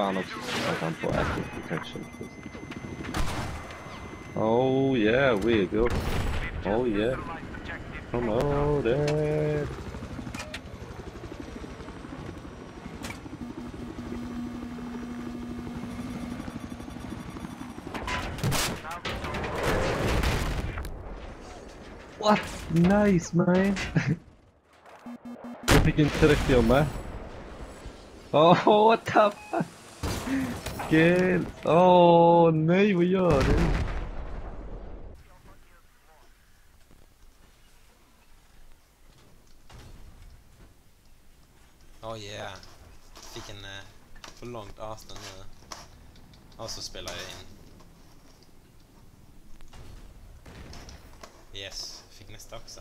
fan också att han active protection. Oh yeah, we go. Oh yeah. Promoted. What? Nice man! Inte tillräckligt jag med. Åh, what the fuck? Mikael! Åh, nej, vad gör du? Oh yeah. Fick en eh, på långt avstånd nu. Och så spelar jag in. Yes, fick nästa också.